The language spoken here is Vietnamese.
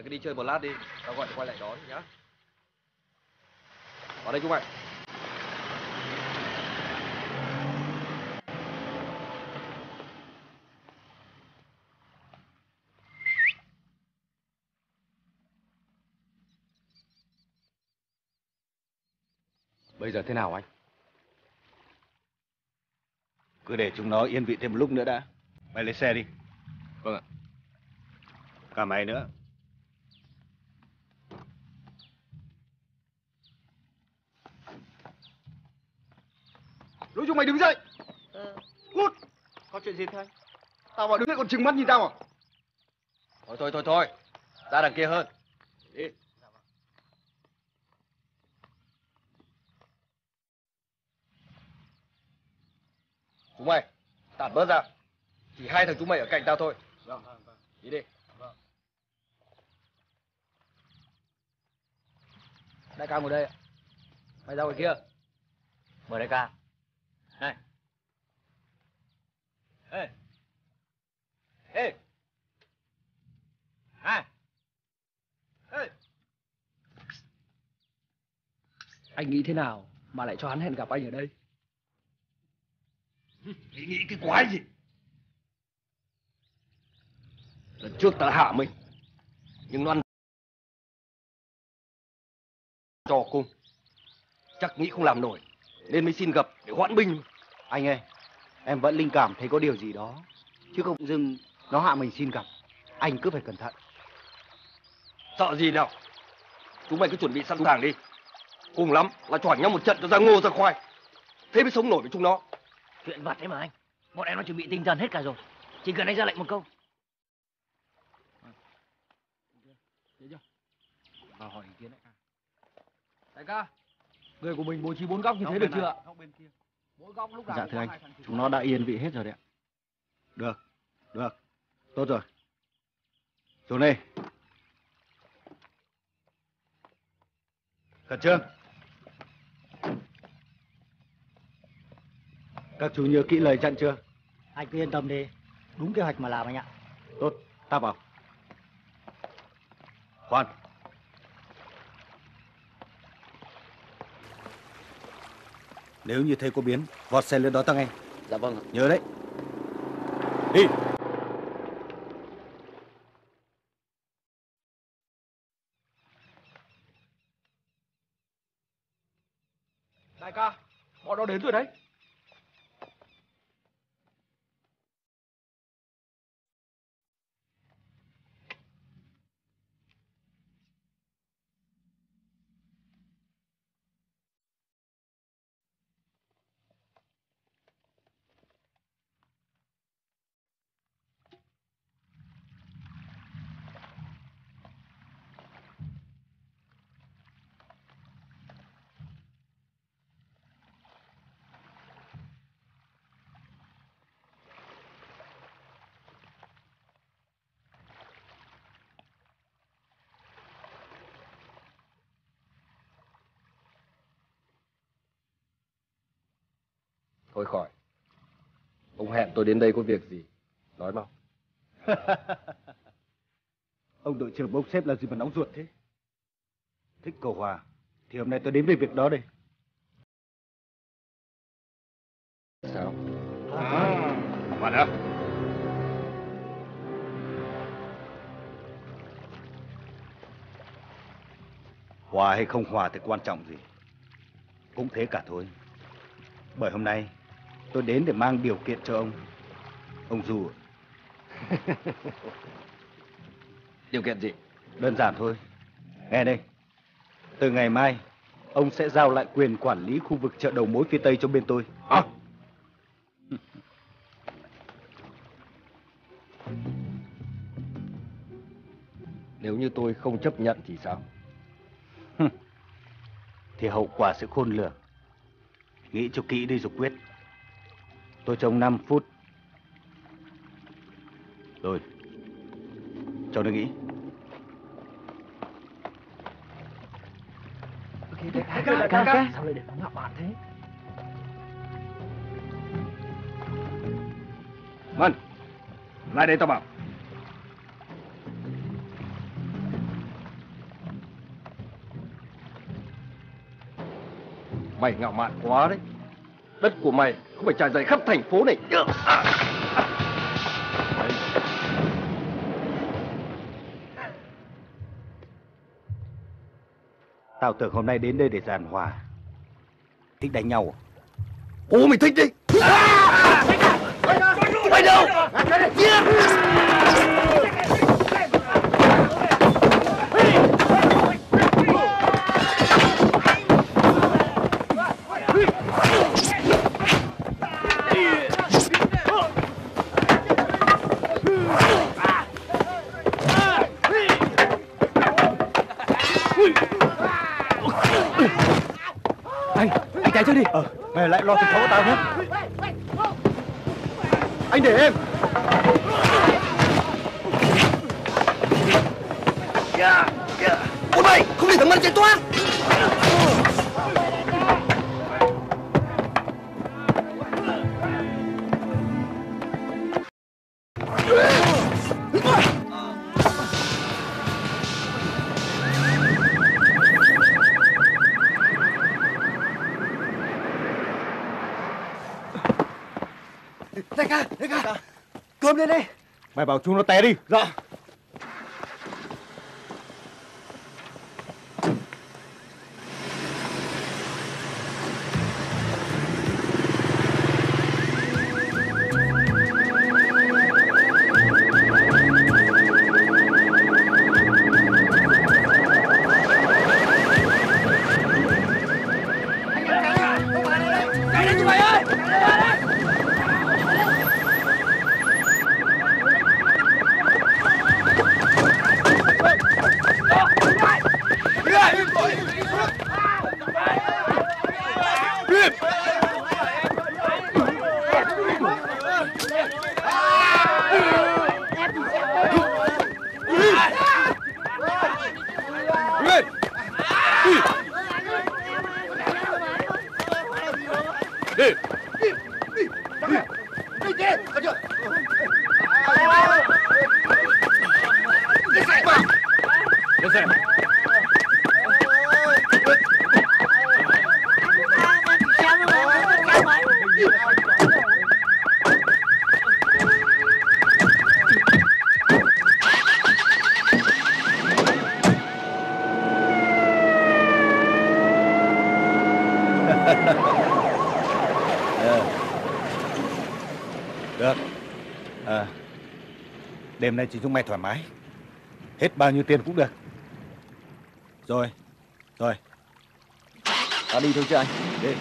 Mày cứ đi chơi một lát đi, tao gọi để quay lại đón nhá. Vào đây chúng mày. Bây giờ thế nào anh? Cứ để chúng nó yên vị thêm một lúc nữa đã. Mày lấy xe đi. Vâng ạ. Cả mày nữa. Lũ chúng mày đứng dậy. Cút. Có chuyện gì thế? Tao bảo đứng dậy còn trừng mắt nhìn tao à? Thôi thôi thôi thôi. Ra đằng kia hơn. Đi. Chúng mày, tản bớt ra. Chỉ hai thằng chúng mày ở cạnh tao thôi. Vâng, vâng, vâng. Đi đi. Đại ca ngồi đây ạ. Mày ra ngoài kia. Mời đại ca. Ê. Ê. Hai. Ê. Anh nghĩ thế nào mà lại cho hắn hẹn gặp anh ở đây? Nghĩ nghĩ cái quái gì? Lần trước ta hạ mình. Nhưng nó ăn trò cung. Chắc nghĩ không làm nổi. Nên mới xin gặp để hoãn binh. Anh ơi, em vẫn linh cảm thấy có điều gì đó. Chứ không dưng nó hạ mình xin gặp. Anh cứ phải cẩn thận. Sợ gì nào? Chúng mày cứ chuẩn bị sẵn sàng đi. Cùng lắm là choảng nhau một trận cho ra ngô ra khoai. Thế mới sống nổi với chúng nó. Chuyện vặt đấy mà anh. Bọn em nó chuẩn bị tinh thần hết cả rồi. Chỉ cần anh ra lệnh một câu. Vào hỏi ý kiến đại ca. Đại ca, người của mình bố trí bốn góc như thế được chưa ạ? Mỗi góc lúc nào Dạ cũng thưa có anh, chúng nó đã yên vị hết rồi đấy ạ. Được, được, tốt rồi. Xuống đây. Khẩn trương. Các chú nhớ kỹ lời dặn chưa? Anh cứ yên tâm đi. Đúng kế hoạch mà làm anh ạ. Tốt, ta vào. Khoan. Nếu như thấy có biến, vọt xe lên đó ta ngay. Dạ vâng ạ. Nhớ đấy. Đi. Đại ca, bọn nó đến rồi đấy. Thôi khỏi. Ông hẹn tôi đến đây có việc gì? Nói mau. Ông đội trưởng bốc xếp là gì mà nóng ruột thế? Thích cầu hòa, thì hôm nay tôi đến về việc đó đây. Sao? Hòa đã. Hòa hay không hòa thì quan trọng gì. Cũng thế cả thôi. Bởi hôm nay tôi đến để mang điều kiện cho ông. Ông Du, Điều kiện gì? đơn giản thôi. Nghe đây. Từ ngày mai, ông sẽ giao lại quyền quản lý khu vực chợ đầu mối phía Tây cho bên tôi. Hả? Nếu như tôi không chấp nhận thì sao? thì hậu quả sẽ khôn lường. Nghĩ cho kỹ đi dục quyết. Tôi trông 5 phút. Rồi. Cho nó nghĩ. Đại. Sao lại để nó ngạo mạn thế? Vân, lại đây tao bảo. Mày ngạo mạn quá đấy. Đất của mày không phải trải dài khắp thành phố này. À. Tao tưởng hôm nay đến đây để giàn hòa. Thích đánh nhau à? Ô mày thích đi. Mày đâu? Anh, đi. Ờ, mày lại lo thằng cháu của tao nhé. Anh để em. Ôi mày, không để thằng Mân chạy toa. Đại ca, đại ca. Cơm lên đi Mày bảo chúng nó té đi. Dạ. 诶 Được. À, đêm nay chỉ chúng mày thoải mái. Hết bao nhiêu tiền cũng được. Rồi, rồi. Ta đi thôi chứ anh. Đi.